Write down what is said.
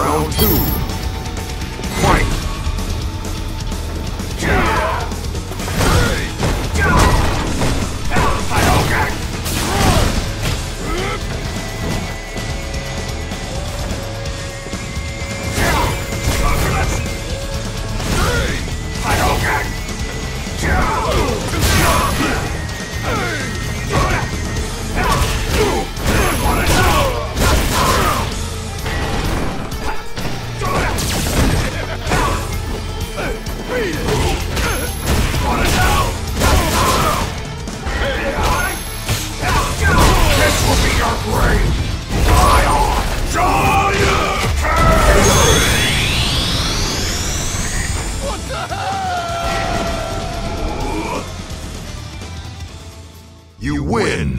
Round two. What the hell? You win!